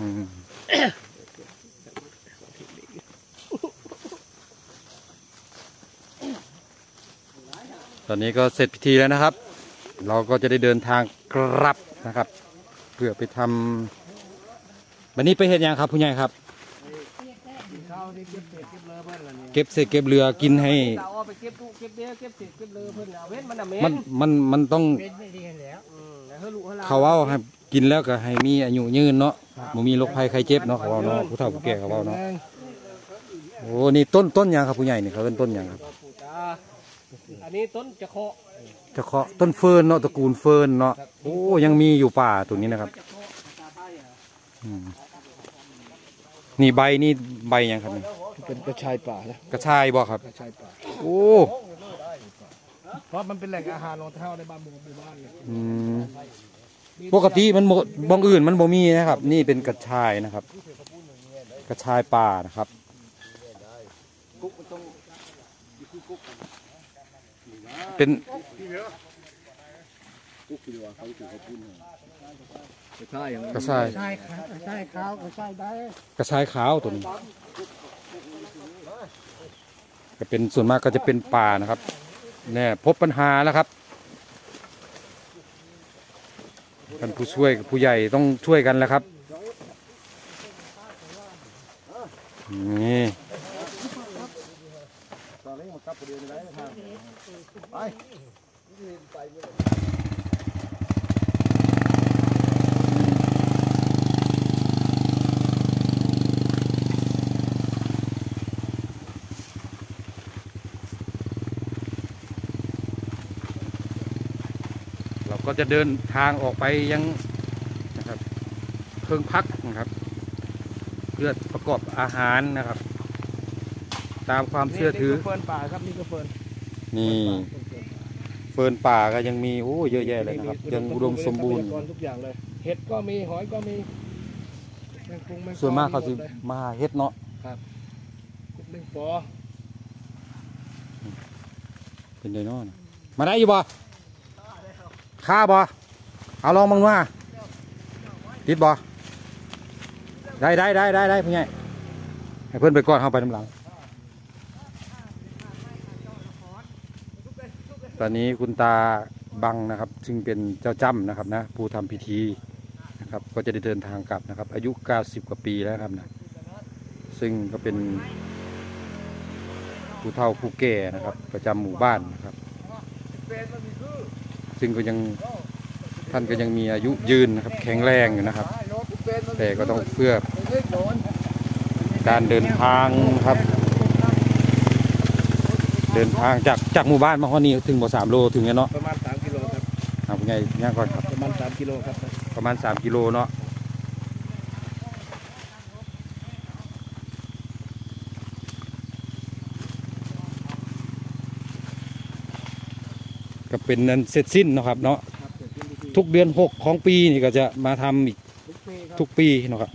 อืมตอนนี้ก็เสร็จพิธีแล้วนะครับ เราก็จะได้เดินทางกลับนะครับ เพื่อไปทำวันนี้ไปเห็นยังครับผู้ใหญ่ครับข้าวที่เก็บเศษเก็บเลอะเพิ่นล่ะเนี่ยเก็บเศษเก็บเรือกินให้ตาเอาไปเก็บลูกเก็บเบี้ยเก็บเศษเก็บเลอะเพิ่นน่ะเว้นมันน่ะเหม็มันนมันมันต้องเป็นไม่ดีแล้วอืมแล้วเฮ้ยลูกเฮ้ยหลนเขาเว่าให้ กินแล้วก็ให้มีอายุยืนเนาะบ่มีโรคภัยไข้เจ็บเนาะเขาเว่าเนาะผู้เฒ่าผู้แก่เขาเว่าเนาะโอ้นี่ต้นต้นหยังครับผู้ใหญ่นี่เขาเป็นต้นหยังครับปู่ตาอันนี้ต้นจะเคาะจะเคาะต้นเฟิร์นเนาะตระกูลเฟิร์นเนาะโอ้ยังมีอยู่ป่าตัวนี้นะครับจะเคาะภาษาไทยอะอืมนี่ใบนี่ใบหยังครับนี่เป็นกระชายป่านะกระชายบ่ครับกระชายป่าโอ้เพราะมันเป็นแหล่งอาหารรองเท้าในบ้านหมู่หมู่บ้านเนี่ยอืม ปกติมันบ่บางอื่นมันบ่มีนะครับ นี่เป็นกระชายนะครับ กระชายป่านะครับเป็นกระชายอย่างกระชายใช่ครับกระชายขาวกระชายได้กระชายขาวตัวนี้ก็เป็นส่วนมากก็จะเป็นป่านะครับแน่พบปัญหาแล้วครับ ท่านผู้ช่วยผู้ใหญ่ต้องช่วยกันแล้วครับ นี่ตอนนี้มันกลับไปเดียวได้ทางไปเรา ก็จะเดินทางออกไปยังนะครับเพิงพักนะครับ เพื่อประกอบอาหารนะครับ ตามความเชื่อถือนี่ก็เฟิร์นป่าครับนี่ก็เฟิร์นนี่เฟิร์นป่าก็ยังมีโอ้เยอะแยะเลยนะครับ ยังอุดมสมบูรณ์ทรัพยากรทุกอย่างเลยเห็ดก็มีหอยก็มีแมงปุงแมงปอส่วนมากเขาจะหดเลยมาเฮ็ดเนาะกุดแมงปอเป็นไดเนาะนะมาได้อยู่บ่ ค่าบ่เอาลองมังว่าติดบ่ได้ได้ได้ได้ได้พี่ใหญ่ให้เพื่อนไปก่อนเข้าไปน้ำหลัง ตอนนี้คุณตาบังนะครับ ซึ่งเป็นเจ้าจ้ำนะครับนะผู้ทำพิธีนะครับ ก็จะได้เดินทางกลับนะครับ อายุ 90 กว่าปีแล้วครับนะซึ่งก็เป็นผู้เฒ่าผู้แก่นะครับ ประจำหมู่บ้านนะครับ ซึ่งก็ยังท่านก็ยังมีอายุยืนนะครับ แข็งแรงอยู่นะครับ แต่ก็ต้องเพื่อการเดินทางครับ เดินทางจากจากหมู่บ้านมาฮอดนี่ถึงบ่สามโลถึงแล้วเนาะประมาณ3กิโลครับเอาไงย่างก่อนครับประมาณ3กิโลครับประมาณ3กิโลเนาะ ก็เป็นนั้นเสร็จสิ้นเนาะครับ เนาะครับเสร็จสิ้นพิธีทุกเดือน6ของปีนี่ก็จะมาทำอีกทุกปีครับทุกปีเนาะครับ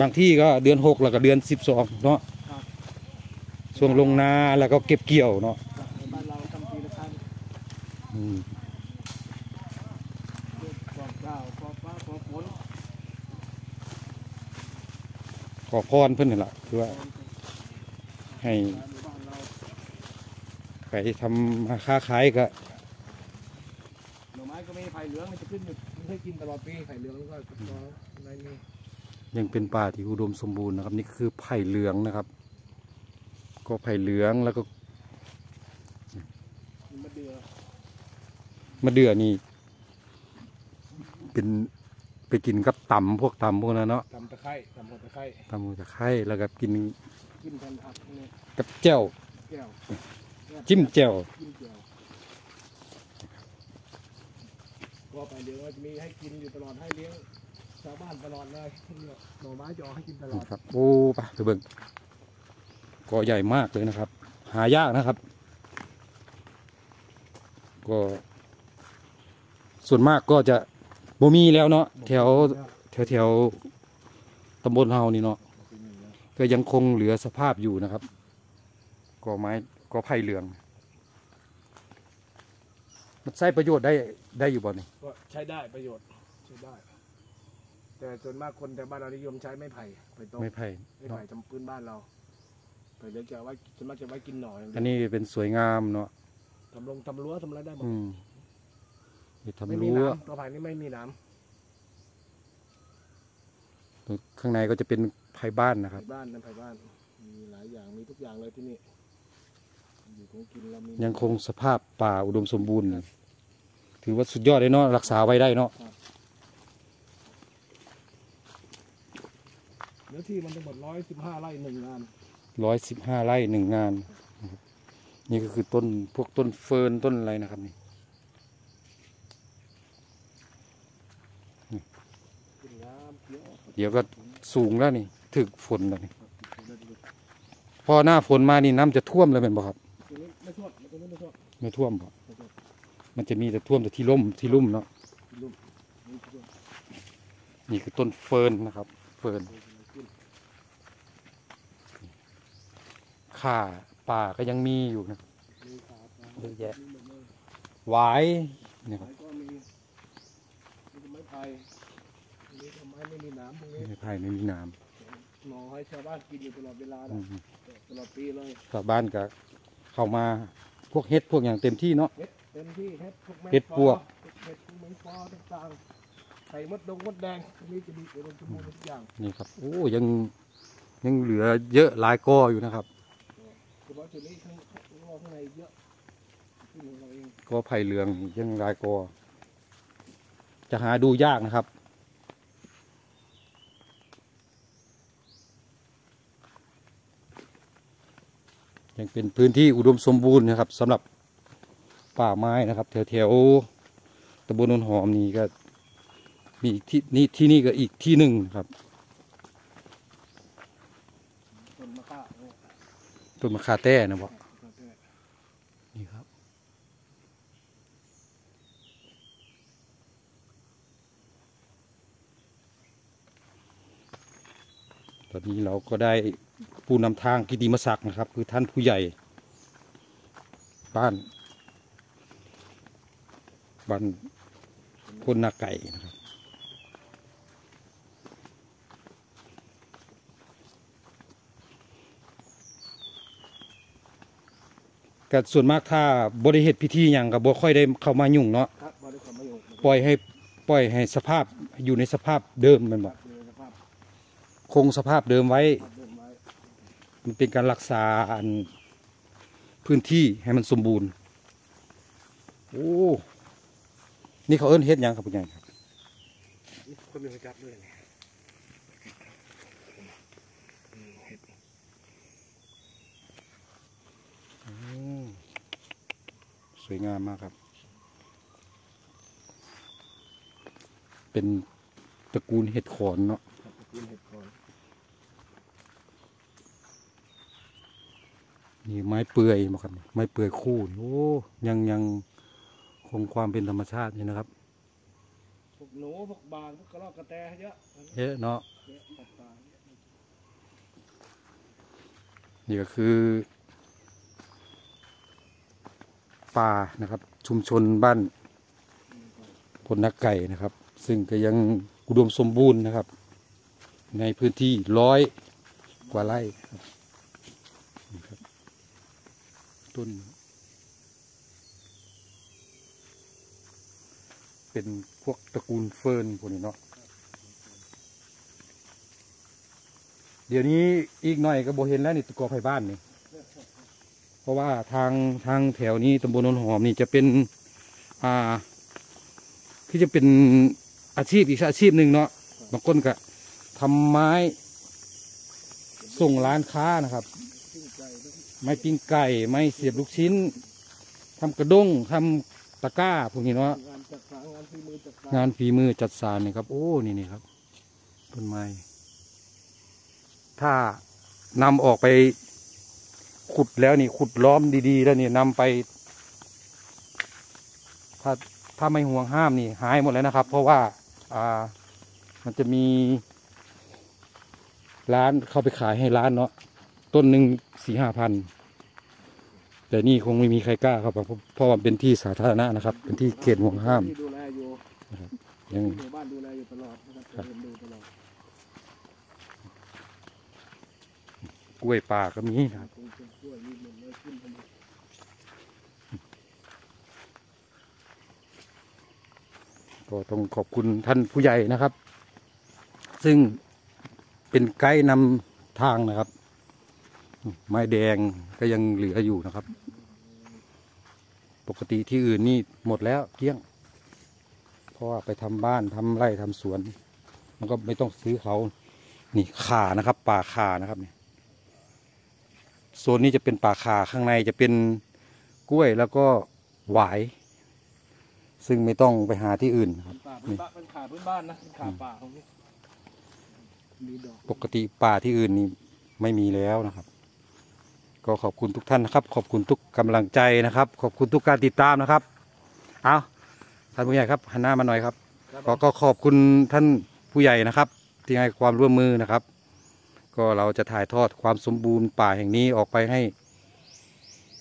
บางที่ก็เดือน6แล้วก็เดือน12เนาะครับช่วงลงนาแล้วก็เก็บเกี่ยวเนาะในบ้านเราทำปีละครั้งอืมขอข้าวขอฟ้าขอฝนขอพรเพื่อนนี่แหละคือว่าให้บ้านเราไปทำมาค้าขายก็ หน่อไม้ก็มีไผ่ เหลืองมันจะขึ้นอยู่ไม่ใช่กินตลอดปีไผ่เหลืองแล้วก็กระเพาะอะไรนี่ยังเป็นป่าที่อุดมสมบูรณ์นะครับ นี่คือไผ่เหลืองนะครับ ก็ไผ่เหลืองแล้วก็มันมะเดือมะเดื่อนี่เป็นไปกินกับตำพวกตำพวกนั้นเนาะตำตะไคร้ตำหัวตะไคร้ตำมือตะไคร้แล้วก็กินกินกันอัดนี่กับแจ่วแก้วจิ้มแจ่วจิ้มแก้ว ก็ไปเดี๋ยวจะมีให้กินอยู่ตลอดให้เลี้ยงชาวบ้านตลอดเลยหน่อไม้จะออกให้กินตลอดนะครับโอ้ไปไปเบิ่งก็ใหญ่มากเลยนะครับ หายากนะครับ ก็ส่วนมากก็จะบ่มีแล้วเนาะแถวแถวแถวตำบลเฮานี่เนาะก็ยังคงเหลือสภาพอยู่นะครับกอไม้กอไผ่เหลือง มันใช้ประโยชน์ได้ได้อยู่บ่เนี่ยก็ใช้ได้ประโยชน์ใช้ได้ แต่ส่วนมากคนแถวบ้านเรานิยมใช้ไม้ไผ่ไผ่ตรงไม่ไผ่ไม้เนาะไผ่ทำพื้นบ้านเราไผ่เดี๋ยวจะเอาไว้ส่วนมากจะไว้กินหน่ออย่างเดีอัยนวนี้เป็นสวยงามเนาะทำลงทำรั้วทำอะไรได้หมดอืมนี่ไม่ทำมีรั้ว น้ำตัวไผ่นี่ไม่มีน้ข้างในก็จะเป็นไผ่บ้านนะำครับไผ่บ้านนั่นไผ่บ้าน มีหลายอย่างมีทุกอย่างเลยที่นี่ อยู่ของกินเรามียังคงสภาพป่าอุดมสมบูรณ์ ถือว่าสุดยอดเลยเนาะรักษาไว้ได้เนาะเนื้อที่มันทั้งหมดร้อยสิบห้าไร่หนึ่งงานร้อยสิบห้าไร่หนึ่งงานนะครับนี่ก็คือต้นพวกต้นเฟิร์นต้นอะไรนะครับนี่กินน้ำเยอะเดี๋ยวก็สูงแล้วนี่ ถึกฝนแล้วนี่ พอหน้าฝนมานี่น้ำจะท่วมเลยเป็นบ่ครับตัวนี้ ไม่ท่วมตัวนี้ไม่ท่วมไม่ท่วมบ่ไม่ท่วมมันจะมีแต่ท่วมแต่ที่ร่มที่ลุ่มเนาะลุ่มไม่ท่วมนี่คือต้นเฟิร์นนะครับ เฟิร์นข่าป่าก็ยังมีอยู่นะมีขาปลาเยอะแยะมีหมดเลยหวายนี่ครับไม้ก็มีมีแต่ไม้ไผ่มีแต่ไม้ไม่มีหน้ำพวกนี้ไม่ไผ่ไม่มีน้หน่อให้ชาวบ้านกินอยู่ตลอดเวลาำนะอืมตลอดปีเลยชาวบ้านก็เข้ามา พวกเฮ็ดพวกอย่างเต็มที่เนาะเห็ดเต็มที่เห็ดพวกแมงเห็ดปวกเห็ดพวกแมงปอต่างๆไข่มดดงมดแดงพวกนี้จะมีอุดมสมบูรณ์ทุกอย่างนี่ครับ โอ้ยังยังเหลือเยอะหลายกออยู่นะครับ เฉพาะจุดนี้ข้างข้างข้างในเยอะที่ของเราเองกอไผ่เหลืองยังหลายกอ จะหาดูยากนะครับ ยังเป็นพื้นที่อุดมสมบูรณ์นะครับสำหรับป่าไม้นะครับแถวแถวตำบลนนหอมนี่ก็มีอีกที่นี่ที่นี่ก็อีกที่หนึ่งครับต้นมะข่าต้นมะคาแต้นะบอกนี่ครับตอนนี้เราก็ได้ ผู้นำทางกิติมศักดิ์นะครับ คือท่านผู้ใหญ่บ้านบ้านคนนาไก่นะครับก็ส่วนมากถ้าบริเหตุพิธีอย่างกับบ่ค่อยได้เข้ามายุ่งเนาะครับบริกรรมประโยชน์ปล่อยให้ปล่อยให้สภาพอยู่ในสภาพเดิมแมันบอกเรือสภาพคงสภาพเดิมไว้เดินไว้ มันเป็นการรักษาอันพื้นที่ให้มันสมบูรณ์ โอ้ นี่เขาเอิ้นเฮ็ดหยังครับคุณยายครับนี่คนมีหัวจับด้วยเนี่ยอืมเห็ดสวยงามมากครับ เป็นตระกูลเห็ดขอนเนาะครับตระกูลเห็ดคอ นนี่ไม้เปื่อยมาครับ ไม้เปื่อยคู่นี่โอ้ยังยังคงความเป็นธรรมชาติอยู่นะครับพวกหนูพวกบางพวกกระรอกกระแตเยอะเยอะเนาะเยอะต่างๆเยอะนี่ก็คือ ป่านะครับ ชุมชนบ้านพลนักไก่นะครับ ซึ่งก็ยังอุดมสมบูรณ์นะครับ ในพื้นที่ร้อยกว่าไร่ครับนี่ครับ ต้น เป็นพวกตระกูลเฟิร์นพวกนี้เนาะเดี๋ยวนี้อีกหน่อยก็บ่เห็นแล้วนี่ตะกอไผ่บ้านนี่ เพราะว่าทางทางแถวนี้ตำบลนนหอมนี่จะเป็น อ่า ที่จะเป็นอาชีพอีกอาชีพหนึ่งเนาะบางคนก็ทำไม้ ส่งร้านค้านะครับ ไม้ปิ้งไก่ ไม้เสียบลูกชิ้นทำกระด้งทำตะกร้าพวกนี้เนาะงานจัดสารงานฝีมือจัดสางานฝีมือจัดสารนี่ครับโอ้นี่นี่ครับต้นไม้ถ้านำออกไปขุดแล้วนี่ขุดล้อมดีๆ แล้วนี่นำไป ถ้าถ้าไม่ห่วงห้ามนี่หายหมดแล้วนะครับ เพราะว่าอ่ามันจะมีร้านเข้าไปขายให้ร้านเนาะ ต้นหนึ่งสี่ห้าพันแต่นี่คงไม่มีใครกล้าครับเพราะเพราะว่าเป็นที่สาธารณะนะครับ เป็นที่เขตห่วงห้ามที่ดูแลอยู่ยังหมู่บ้านดูแลอยู่ตลอดครับจะเห็นดูตลอดกล้วยป่าก็มีนะครับคงจะช่วยมีหมดเลยขึ้นไปหมดก็ต้องขอบคุณท่านผู้ใหญ่นะครับ ซึ่งเป็นไกด์นำทางนะครับ ไม้แดงก็ยังเหลืออยู่นะครับ ปกติที่อื่นนี่หมดแล้วเกลี้ยง เพราะว่าไปทำบ้านทำไร่ทำสวน มันก็ไม่ต้องซื้อเขานี่ข่านะครับ ป่าข่านะครับเนี่ยโซนนี้จะเป็นป่าข่าข้างในจะเป็นกล้วยแล้วก็หวาย ซึ่งไม่ต้องไปหาที่อื่นครับป่าเป็นป่าเป็นขาพื้นบ้านนะเป็นขาป่าของนี่มีดอกปกติป่าที่อื่นนี่ไม่มีแล้วนะครับ ก็ขอบคุณทุกท่านนะครับ ขอบคุณทุกกำลังใจนะครับ ขอบคุณทุกการติดตามนะครับ เอาท่านผู้ใหญ่ครับหันหน้ามาหน่อยครับครับขอก็ขอบคุณท่านผู้ใหญ่นะครับ ที่ให้ความร่วมมือนะครับ ก็เราจะถ่ายทอดความสมบูรณ์ป่าแห่งนี้ออกไปให้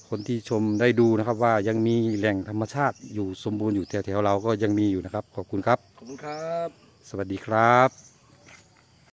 คนที่ชมได้ดูนะครับ ว่ายังมีแหล่งธรรมชาติอยู่สมบูรณ์อยู่แถวๆเราก็ยังมีอยู่นะครับ ขอบคุณครับขอบคุณครับ สวัสดีครับ